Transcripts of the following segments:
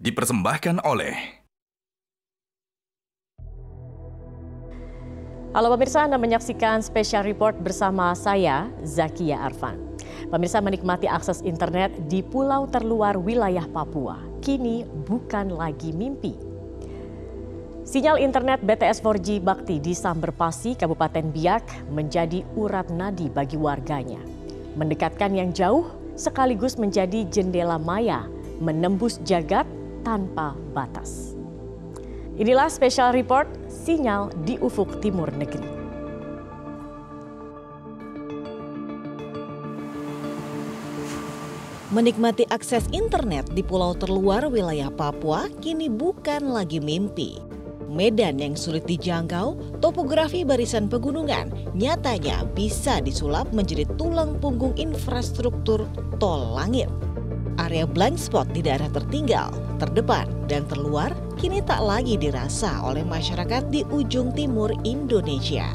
dipersembahkan oleh Halo pemirsa, Anda menyaksikan Special Report bersama saya, Zakia Arfan. Pemirsa menikmati akses internet di pulau terluar wilayah Papua. Kini bukan lagi mimpi. Sinyal internet BTS 4G Bakti di Samberpasi, Kabupaten Biak menjadi urat nadi bagi warganya. Mendekatkan yang jauh sekaligus menjadi jendela maya menembus jagat tanpa batas. Inilah special report sinyal di ufuk timur negeri. Menikmati akses internet di pulau terluar wilayah Papua kini bukan lagi mimpi. Medan yang sulit dijangkau, topografi barisan pegunungan nyatanya bisa disulap menjadi tulang punggung infrastruktur tol langit. Area blind spot di daerah tertinggal, terdepan, dan terluar kini tak lagi dirasa oleh masyarakat di ujung timur Indonesia.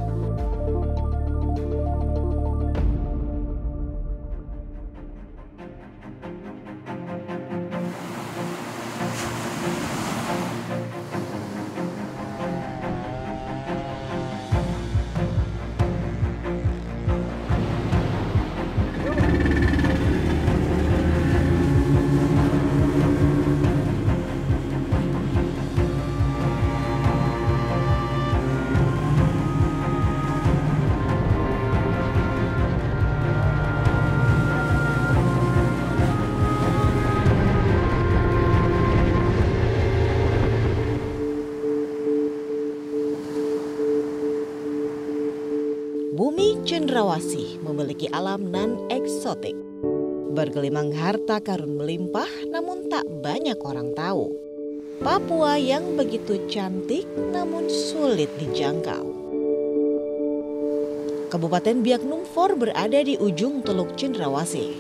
Cendrawasih memiliki alam nan eksotik. Bergelimang harta karun melimpah namun tak banyak orang tahu. Papua yang begitu cantik namun sulit dijangkau. Kabupaten Biak Numfor berada di ujung Teluk Cendrawasih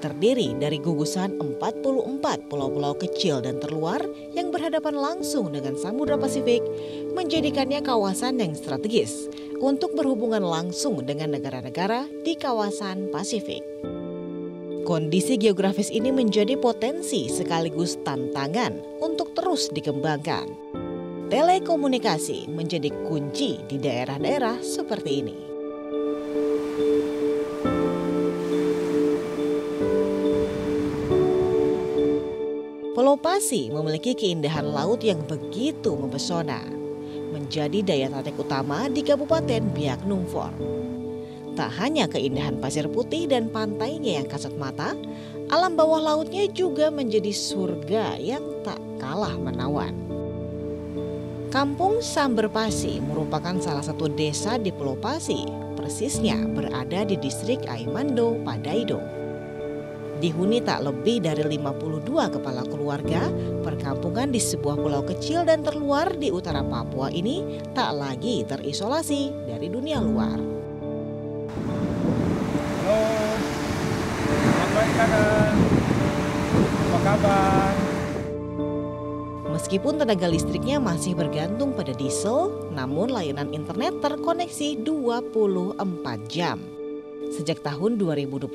terdiri dari gugusan 44 pulau-pulau kecil dan terluar yang berhadapan langsung dengan Samudra Pasifik menjadikannya kawasan yang strategis untuk berhubungan langsung dengan negara-negara di kawasan Pasifik. Kondisi geografis ini menjadi potensi sekaligus tantangan untuk terus dikembangkan. Telekomunikasi menjadi kunci di daerah-daerah seperti ini. Pulau Pasi memiliki keindahan laut yang begitu mempesona, menjadi daya tarik utama di Kabupaten Biak Numfor. Tak hanya keindahan pasir putih dan pantainya yang kasat mata, alam bawah lautnya juga menjadi surga yang tak kalah menawan. Kampung Samberpasi merupakan salah satu desa di Pulau Pasi, persisnya berada di distrik Aimando, Padaido. Dihuni tak lebih dari 52 kepala keluarga, perkampungan di sebuah pulau kecil dan terluar di utara Papua ini tak lagi terisolasi dari dunia luar. Halo, selamat kakak. Apa kabar? Meskipun tenaga listriknya masih bergantung pada diesel, namun layanan internet terkoneksi 24 jam. Sejak tahun 2021,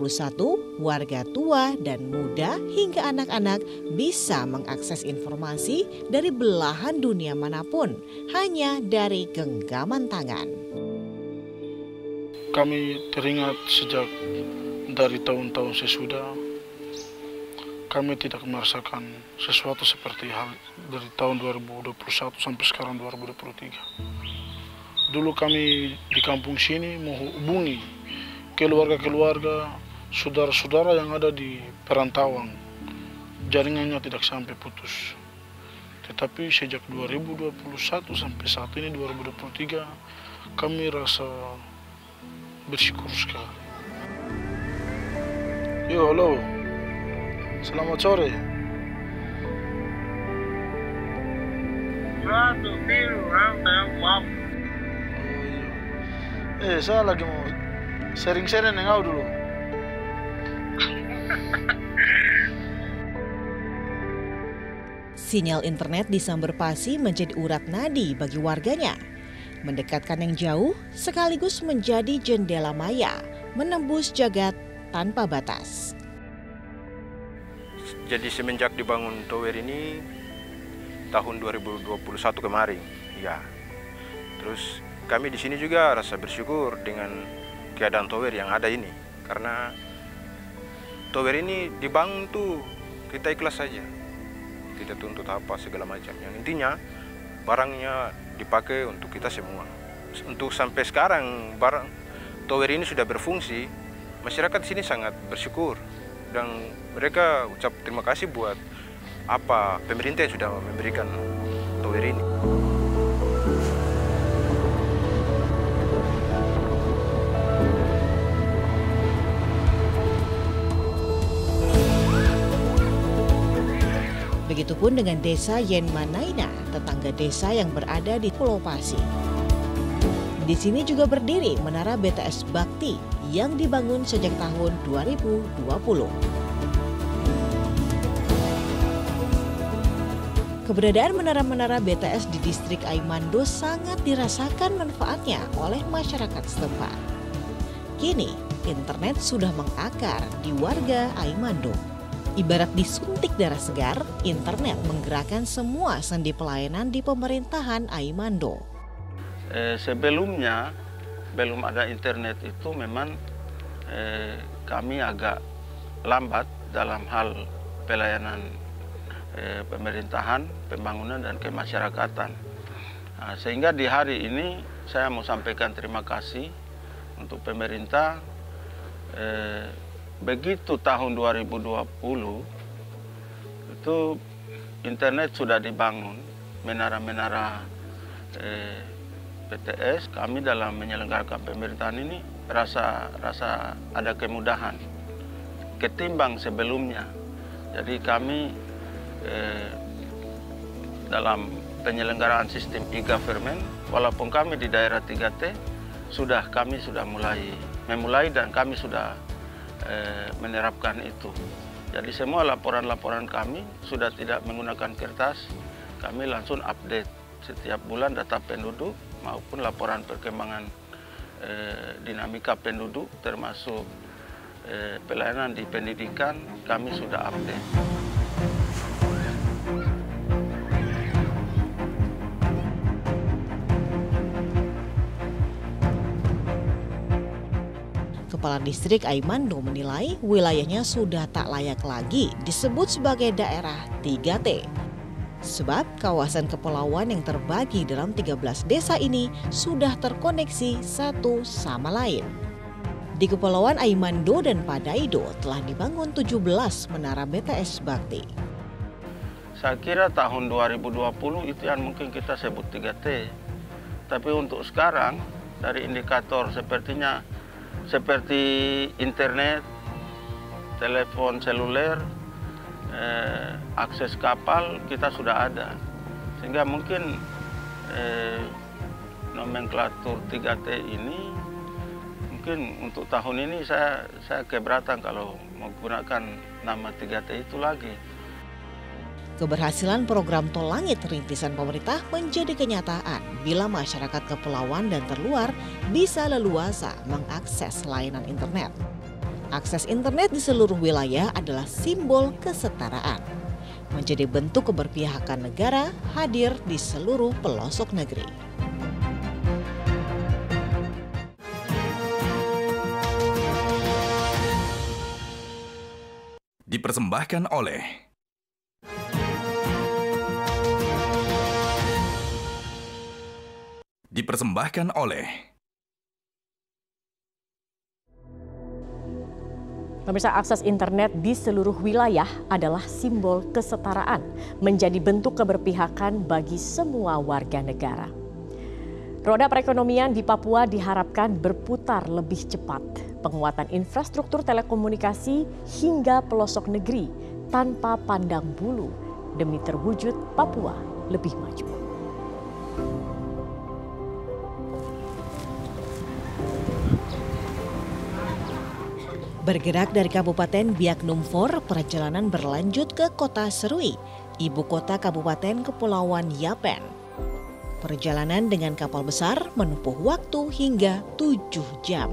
warga tua dan muda hingga anak-anak bisa mengakses informasi dari belahan dunia mana pun hanya dari genggaman tangan. Kami teringat sejak dari tahun-tahun sesudah kami tidak merasakan sesuatu seperti hal dari tahun 2021 sampai sekarang 2023. Dulu kami di kampung sini menghubungi keluarga-keluarga, saudara-saudara yang ada di perantauan, jaringannya tidak sampai putus. Tetapi sejak 2021 sampai saat ini 2023, kami rasa bersyukur sekali. Yo, halo. Selamat sore. Satu biru, maaf. Eh, saya lagi mau sering-sering nengau dulu. Sinyal internet di Samberpasi menjadi urat nadi bagi warganya. Mendekatkan yang jauh sekaligus menjadi jendela maya, menembus jagat tanpa batas. Jadi semenjak dibangun tower ini tahun 2021 kemarin. Ya. Terus kami di sini juga rasa bersyukur dengan keadaan tower yang ada ini. Karena tower ini dibangun tuh kita ikhlas saja. Tidak tuntut apa segala macam. Yang intinya barangnya dipakai untuk kita semua. Untuk sampai sekarang barang tower ini sudah berfungsi. Masyarakat sini sangat bersyukur. Dan mereka ucap terima kasih buat apa pemerintah yang sudah memberikan tower ini. Begitupun dengan desa Yenmanaina, tetangga desa yang berada di Pulau Pasi. Di sini juga berdiri Menara BTS Bakti yang dibangun sejak tahun 2020. Keberadaan menara-menara BTS di distrik Aimando sangat dirasakan manfaatnya oleh masyarakat setempat. Kini, internet sudah mengakar di warga Aimando. Ibarat disuntik darah segar, internet menggerakkan semua sendi pelayanan di pemerintahan Aimando. Eh, sebelumnya, belum ada internet itu memang eh, kami agak lambat dalam hal pelayanan eh, pemerintahan, pembangunan dan kemasyarakatan. Nah, sehingga di hari ini saya mau sampaikan terima kasih untuk pemerintah. Eh, begitu tahun 2020 itu internet sudah dibangun, menara-menara eh, PTS kami dalam menyelenggarakan pemerintahan ini rasa rasa ada kemudahan ketimbang sebelumnya. Jadi kami eh, dalam penyelenggaraan sistem e-government walaupun kami di daerah 3T sudah kami sudah mulai memulai dan kami sudah eh, menerapkan itu. Jadi semua laporan-laporan kami sudah tidak menggunakan kertas, kami langsung update setiap bulan data penduduk maupun laporan perkembangan eh, dinamika penduduk termasuk eh, pelayanan di pendidikan kami sudah update. Kepala Distrik Aimando menilai wilayahnya sudah tak layak lagi disebut sebagai daerah 3T. Sebab kawasan kepulauan yang terbagi dalam 13 desa ini sudah terkoneksi satu sama lain. Di Kepulauan Aimando dan Padaido telah dibangun 17 menara BTS Bakti. Saya kira tahun 2020 itu yang mungkin kita sebut 3T. Tapi untuk sekarang dari indikator sepertinya seperti internet, telepon seluler, eh, akses kapal kita sudah ada. Sehingga mungkin eh, nomenklatur 3T ini mungkin untuk tahun ini saya saya keberatan kalau menggunakan nama 3T itu lagi. Keberhasilan program Tol Langit rintisan pemerintah menjadi kenyataan bila masyarakat kepulauan dan terluar bisa leluasa mengakses layanan internet. Akses internet di seluruh wilayah adalah simbol kesetaraan. Menjadi bentuk keberpihakan negara hadir di seluruh pelosok negeri. Dipersembahkan oleh Dipersembahkan oleh Pemirsa akses internet di seluruh wilayah adalah simbol kesetaraan, menjadi bentuk keberpihakan bagi semua warga negara. Roda perekonomian di Papua diharapkan berputar lebih cepat. Penguatan infrastruktur telekomunikasi hingga pelosok negeri tanpa pandang bulu demi terwujud Papua lebih maju. Bergerak dari Kabupaten Biak Numfor, perjalanan berlanjut ke kota Serui, ibu kota Kabupaten Kepulauan Yapen. Perjalanan dengan kapal besar menempuh waktu hingga 7 jam.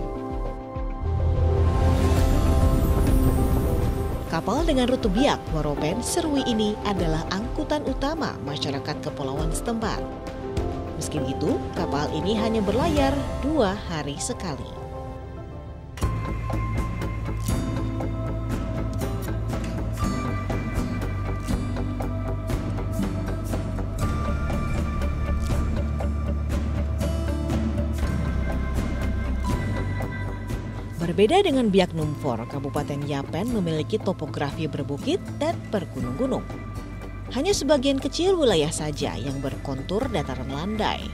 Kapal dengan rute biak Waropen Serui ini adalah angkutan utama masyarakat kepulauan setempat. Meski begitu, kapal ini hanya berlayar dua hari sekali. Berbeda dengan Biak Numfor, Kabupaten Yapen memiliki topografi berbukit dan bergunung-gunung. Hanya sebagian kecil wilayah saja yang berkontur dataran landai.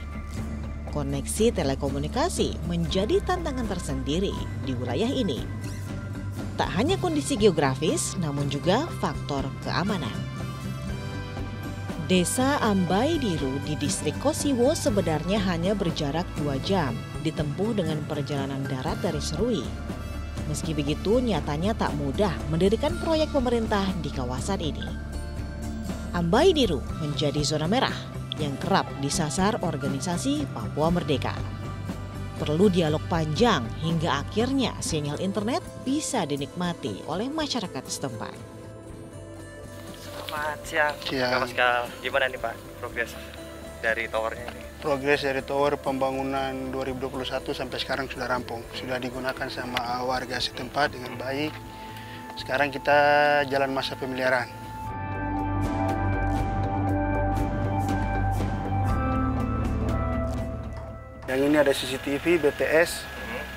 Koneksi telekomunikasi menjadi tantangan tersendiri di wilayah ini. Tak hanya kondisi geografis, namun juga faktor keamanan. Desa Ambai Diru di distrik Kosiwo sebenarnya hanya berjarak dua jam, ditempuh dengan perjalanan darat dari Serui. Meski begitu, nyatanya tak mudah mendirikan proyek pemerintah di kawasan ini. Ambai Diru menjadi zona merah yang kerap disasar organisasi Papua Merdeka. Perlu dialog panjang hingga akhirnya sinyal internet bisa dinikmati oleh masyarakat setempat. Selamat siang, Siang. Kak Pascal. Gimana nih Pak progres dari towernya ini? Progres dari tower pembangunan 2021 sampai sekarang sudah rampung. Sudah digunakan sama warga setempat dengan baik. Sekarang kita jalan masa pemeliharaan. Yang ini ada CCTV, BTS,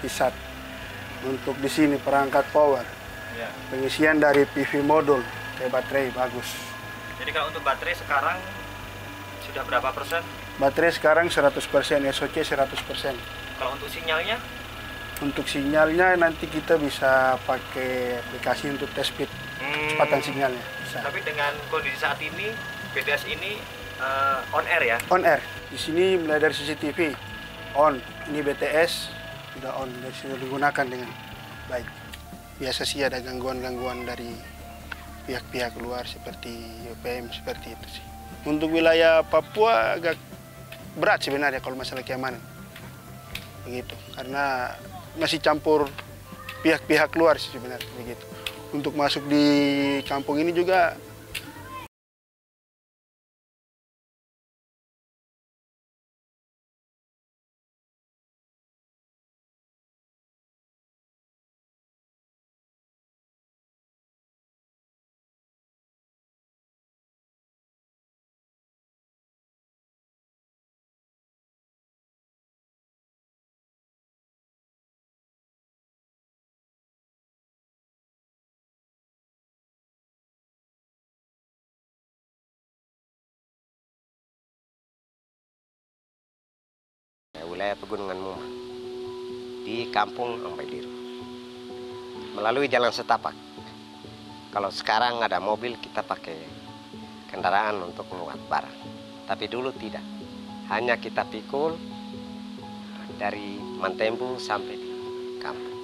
ISAT. Untuk di sini perangkat power. Ya. Pengisian dari PV modul kayak baterai bagus. Jadi kalau untuk baterai sekarang sudah berapa persen? Baterai sekarang 100%, SOC 100%. Kalau untuk sinyalnya? Untuk sinyalnya nanti kita bisa pakai aplikasi untuk tes speed, kecepatan sinyalnya. Bisa. Hmm. Tapi dengan kondisi saat ini, BTS ini eh, on air ya? On air. Di sini mulai dari CCTV on. Ini BTS sudah on, sudah digunakan dengan baik. Biasa sih ada gangguan-gangguan dari pihak-pihak luar seperti UPM seperti itu sih. Untuk wilayah Papua agak berat sebenarnya kalau masalah keamanan. Begitu. Karena masih campur pihak-pihak luar sih sebenarnya begitu. Untuk masuk di kampung ini juga wilayah Pegunungan Muma di kampung Ambai Diru. Melalui jalan setapak. Kalau sekarang ada mobil kita pakai kendaraan untuk memuat barang. Tapi dulu tidak. Hanya kita pikul dari Mantembu sampai di kampung.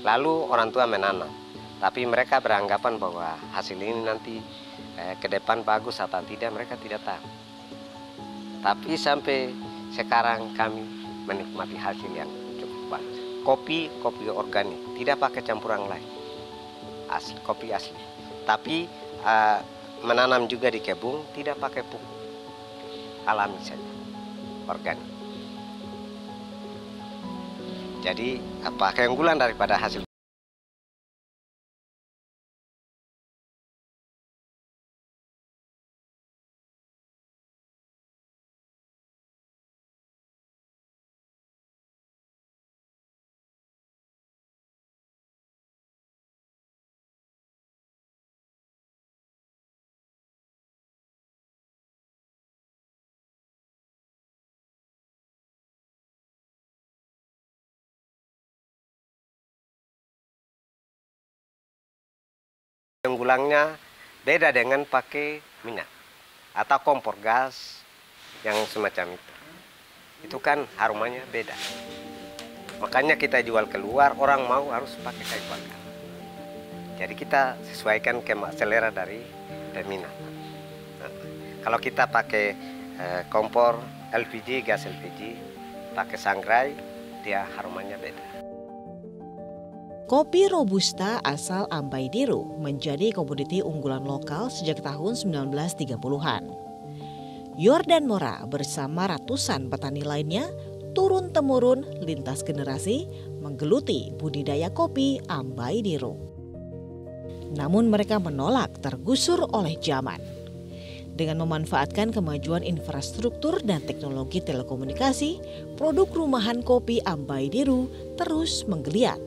Lalu orang tua menanam. Tapi mereka beranggapan bahwa hasil ini nanti eh, ke depan bagus atau tidak mereka tidak tahu. Tapi sampai sekarang kami menikmati hasil yang cukup bagus. Kopi, kopi organik, tidak pakai campuran lain. Asli, kopi asli. Tapi eh, menanam juga di kebun, tidak pakai pupuk. Alami saja, organik. Jadi apa keunggulan daripada hasil Penggulangnya beda dengan pakai minyak atau kompor gas yang semacam itu. Itu kan aromanya beda. Makanya kita jual keluar, orang mau harus pakai kayu bakar. Jadi kita sesuaikan ke selera dari peminat. Nah, kalau kita pakai eh, kompor LPG, gas LPG, pakai sangrai, dia aromanya beda. Kopi Robusta asal Ambaidiru menjadi komoditi unggulan lokal sejak tahun 1930-an. Yordan Mora bersama ratusan petani lainnya turun-temurun lintas generasi menggeluti budidaya kopi Ambaidiru. Namun mereka menolak tergusur oleh zaman dengan memanfaatkan kemajuan infrastruktur dan teknologi telekomunikasi, produk rumahan kopi Ambai Diru terus menggeliat,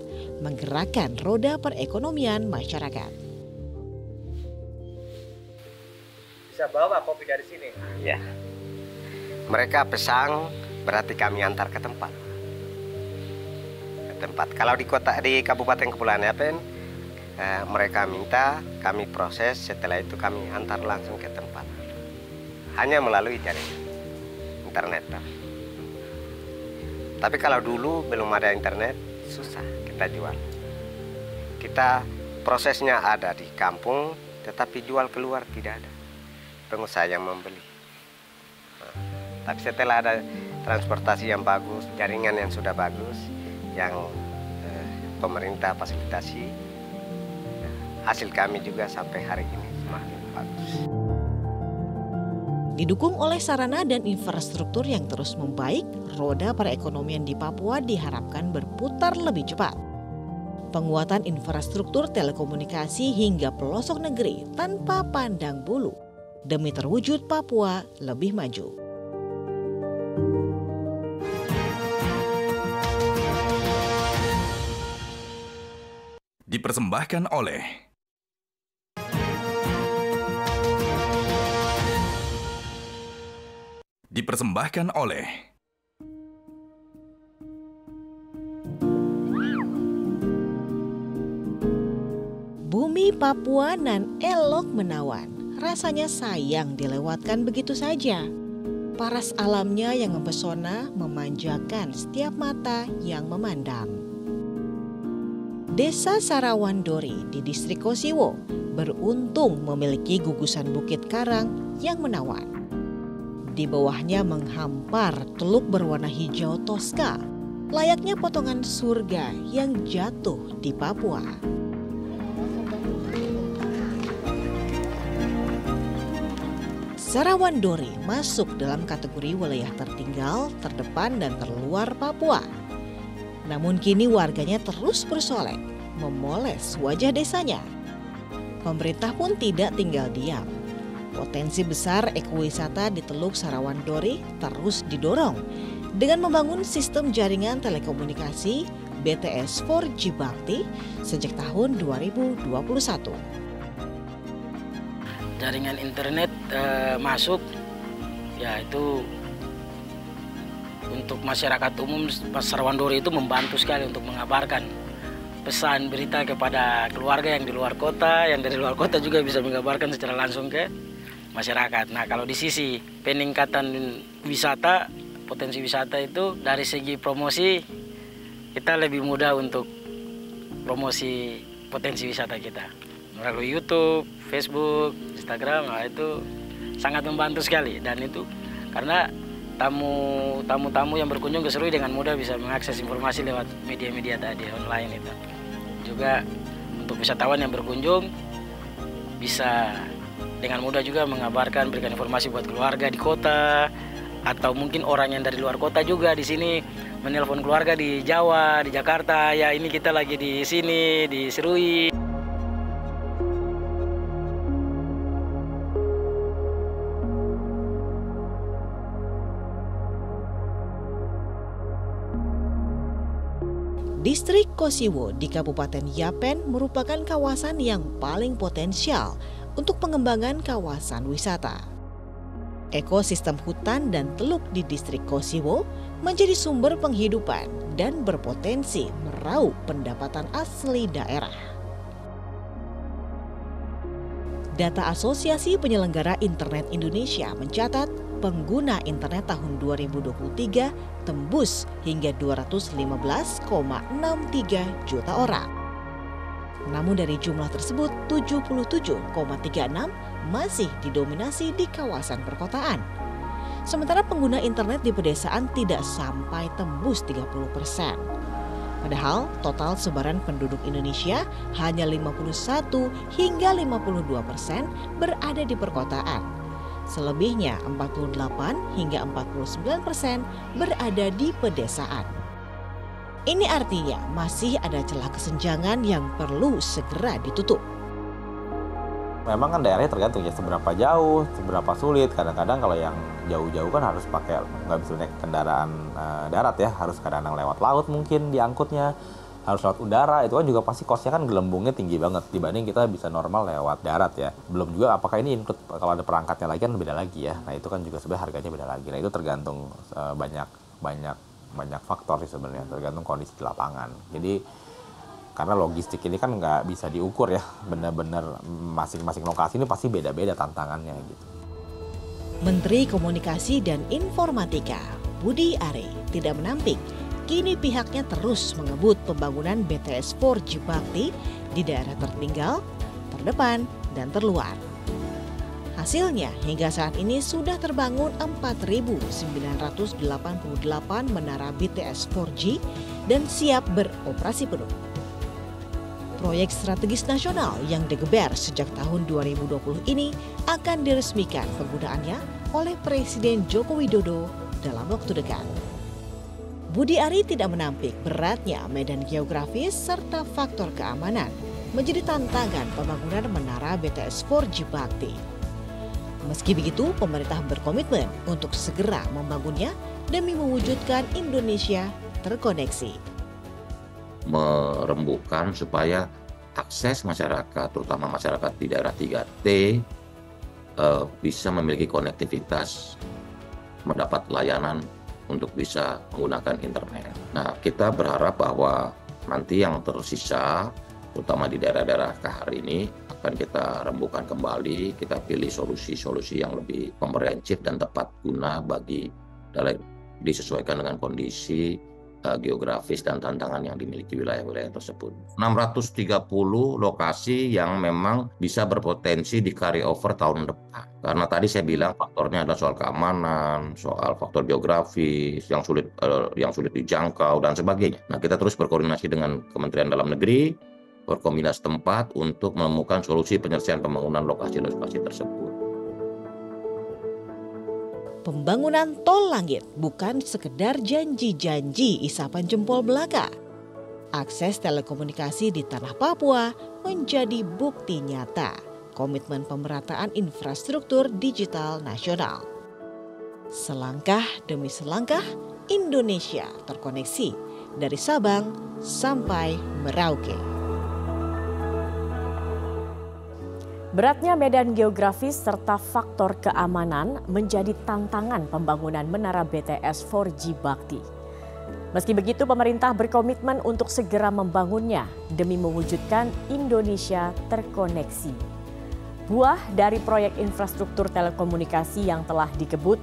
menggerakkan roda perekonomian masyarakat. Bisa bawa kopi dari sini? Ya. Mereka pesan berarti kami antar ke tempat. Ke tempat. Kalau di kota di Kabupaten Kepulauan Yapen, eh, mereka minta kami proses, setelah itu kami antar langsung ke tempat hanya melalui jaringan internet. Tapi kalau dulu belum ada internet, susah kita jual. Kita prosesnya ada di kampung, tetapi jual keluar tidak ada. Pengusaha yang membeli. Nah, tapi setelah ada transportasi yang bagus, jaringan yang sudah bagus, yang eh, pemerintah fasilitasi, hasil kami juga sampai hari ini semakin bagus. Didukung oleh sarana dan infrastruktur yang terus membaik, roda perekonomian di Papua diharapkan berputar lebih cepat. Penguatan infrastruktur telekomunikasi hingga pelosok negeri tanpa pandang bulu demi terwujud Papua lebih maju. Dipersembahkan oleh dipersembahkan oleh Bumi Papua nan elok menawan, rasanya sayang dilewatkan begitu saja. Paras alamnya yang mempesona memanjakan setiap mata yang memandang. Desa Sarawandori di distrik Kosiwo beruntung memiliki gugusan bukit karang yang menawan. Di bawahnya menghampar teluk berwarna hijau Tosca, layaknya potongan surga yang jatuh di Papua. Sarawan Dori masuk dalam kategori wilayah tertinggal, terdepan, dan terluar Papua. Namun kini warganya terus bersolek, memoles wajah desanya. Pemerintah pun tidak tinggal diam Potensi besar ekowisata di Teluk Sarawan Dori terus didorong dengan membangun sistem jaringan telekomunikasi BTS 4G Bakti sejak tahun 2021. Jaringan internet eh, masuk ya itu untuk masyarakat umum Sarawan Dori itu membantu sekali untuk mengabarkan pesan berita kepada keluarga yang di luar kota, yang dari luar kota juga bisa mengabarkan secara langsung ke masyarakat. Nah, kalau di sisi peningkatan wisata, potensi wisata itu dari segi promosi kita lebih mudah untuk promosi potensi wisata kita melalui YouTube, Facebook, Instagram, nah itu sangat membantu sekali dan itu karena tamu tamu-tamu yang berkunjung ke Serui dengan mudah bisa mengakses informasi lewat media-media tadi online itu. Juga untuk wisatawan yang berkunjung bisa dengan mudah juga mengabarkan berikan informasi buat keluarga di kota atau mungkin orang yang dari luar kota juga di sini menelpon keluarga di Jawa, di Jakarta, ya ini kita lagi di sini di Serui. Kosiwo di Kabupaten Yapen merupakan kawasan yang paling potensial untuk pengembangan kawasan wisata. Ekosistem hutan dan teluk di distrik Kosiwo menjadi sumber penghidupan dan berpotensi meraup pendapatan asli daerah. Data Asosiasi Penyelenggara Internet Indonesia mencatat pengguna internet tahun 2023 tembus hingga 215,63 juta orang. Namun dari jumlah tersebut 77,36 masih didominasi di kawasan perkotaan. Sementara pengguna internet di pedesaan tidak sampai tembus 30 persen. Padahal total sebaran penduduk Indonesia hanya 51 hingga 52 persen berada di perkotaan. Selebihnya 48 hingga 49 persen berada di pedesaan. Ini artinya masih ada celah kesenjangan yang perlu segera ditutup. Memang kan daerahnya tergantung ya seberapa jauh, seberapa sulit. Kadang-kadang kalau yang jauh-jauh kan harus pakai nggak bisa naik kendaraan uh, darat ya, harus kadang-kadang lewat laut mungkin diangkutnya, harus lewat udara. Itu kan juga pasti kosnya kan gelembungnya tinggi banget dibanding kita bisa normal lewat darat ya. Belum juga apakah ini include kalau ada perangkatnya lagi kan beda lagi ya. Nah itu kan juga sebenarnya harganya beda lagi. Nah itu tergantung uh, banyak banyak banyak faktor sih sebenarnya tergantung kondisi di lapangan. Jadi karena logistik ini kan nggak bisa diukur ya benar-benar masing-masing lokasi ini pasti beda-beda tantangannya gitu. Menteri Komunikasi dan Informatika Budi Are tidak menampik kini pihaknya terus mengebut pembangunan BTS 4G Bakti di daerah tertinggal, terdepan, dan terluar. Hasilnya, hingga saat ini sudah terbangun 4.988 menara BTS 4G dan siap beroperasi penuh proyek strategis nasional yang digeber sejak tahun 2020 ini akan diresmikan penggunaannya oleh Presiden Joko Widodo dalam waktu dekat. Budi Ari tidak menampik beratnya medan geografis serta faktor keamanan menjadi tantangan pembangunan menara BTS 4G Bakti. Meski begitu, pemerintah berkomitmen untuk segera membangunnya demi mewujudkan Indonesia terkoneksi merembukan supaya akses masyarakat, terutama masyarakat di daerah 3T, uh, bisa memiliki konektivitas, mendapat layanan untuk bisa menggunakan internet. Nah, kita berharap bahwa nanti yang tersisa, terutama di daerah-daerah kahar ini, akan kita rembukan kembali, kita pilih solusi-solusi yang lebih komprehensif dan tepat guna bagi disesuaikan dengan kondisi uh, geografis dan tantangan yang dimiliki wilayah-wilayah tersebut. 630 lokasi yang memang bisa berpotensi di carry over tahun depan. Karena tadi saya bilang faktornya ada soal keamanan, soal faktor geografis yang sulit uh, yang sulit dijangkau dan sebagainya. Nah, kita terus berkoordinasi dengan Kementerian Dalam Negeri, berkombinasi tempat untuk menemukan solusi penyelesaian pembangunan lokasi-lokasi tersebut. Pembangunan tol langit bukan sekedar janji-janji isapan jempol belaka. Akses telekomunikasi di tanah Papua menjadi bukti nyata komitmen pemerataan infrastruktur digital nasional. Selangkah demi selangkah, Indonesia terkoneksi dari Sabang sampai Merauke. Beratnya medan geografis serta faktor keamanan menjadi tantangan pembangunan menara BTS 4G Bakti. Meski begitu, pemerintah berkomitmen untuk segera membangunnya demi mewujudkan Indonesia terkoneksi. Buah dari proyek infrastruktur telekomunikasi yang telah dikebut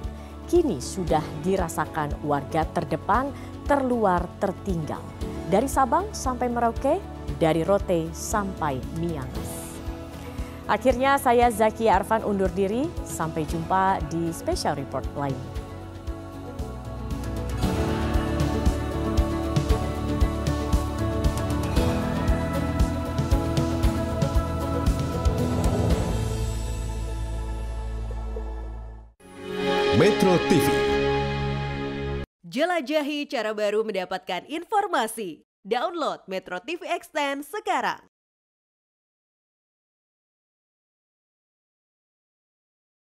kini sudah dirasakan warga terdepan, terluar, tertinggal. Dari Sabang sampai Merauke, dari Rote sampai Miangas. Akhirnya saya Zaki Arfan undur diri. Sampai jumpa di special report lain. Metro TV. Jelajahi cara baru mendapatkan informasi. Download Metro TV Extend sekarang.